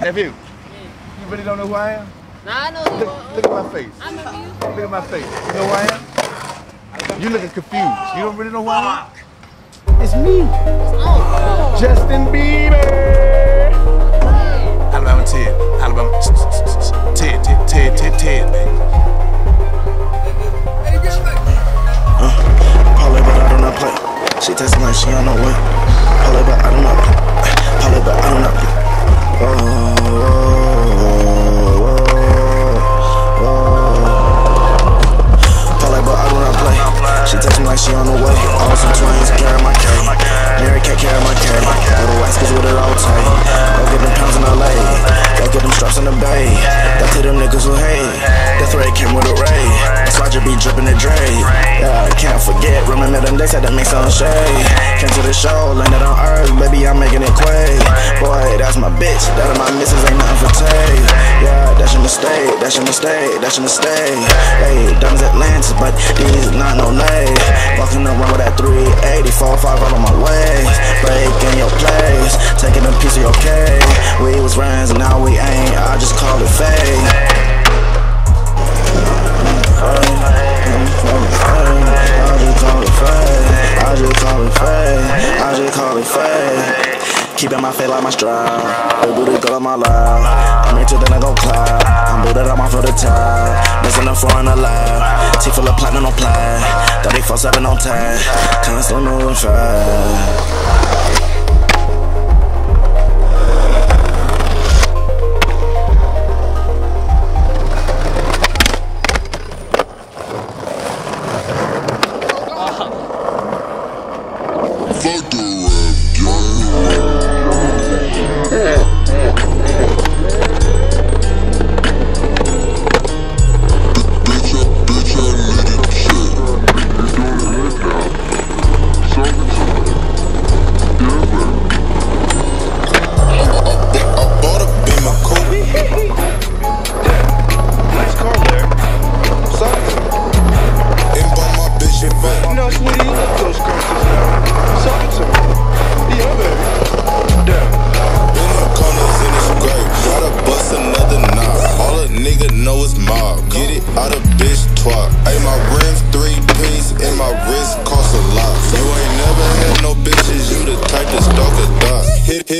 Nephew, you really don't know who I am? Nah, I know Look, you. look at my face. I remember you. Look at my face. You know who I am? You looking confused. You don't really know who I am? It's me, Oh, Justin Bieber. Alabama Ted. Alabama Ted, Ted, Ted, Ted, Ted, baby. Parlay, but I do not play. She texting like she on the way. Parlay, but I do not play. Bitch. That of my missus ain't nothing for Tay. Yeah, that's your mistake. That's your mistake. That's your mistake. Hey, diamonds Atlantis, but these not no lay. Walking around with that 380, 4 5 all on my ways. Break in your place, taking a piece of your cake. We was friends, now we ain't. I just call it fate. I just call it fate. I just call it fate. Keeping my faith like my stride. The booty girl on my life. I'm into then I go cloud. I'm booted up off of the time. Missing the four in the lab. T full of platinum on play. 34 7 on tag. Constantly moving fast. Fuck a vet. You those. Gotta bust another. All a nigga know is mob. Get it out of bitch twat. My rims three piece and my wrist cost a lot. You ain't never had no bitches. You the type stalk a. Hit, hit,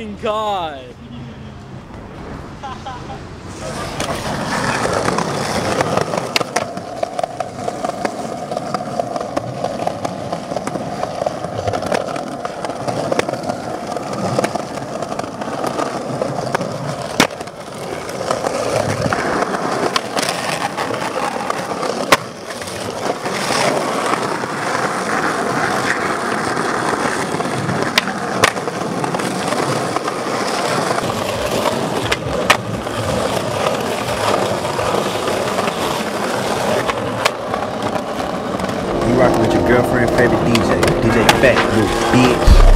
fucking god. You rocking with your girlfriend favorite DJ, DJ Fat Blue, bitch.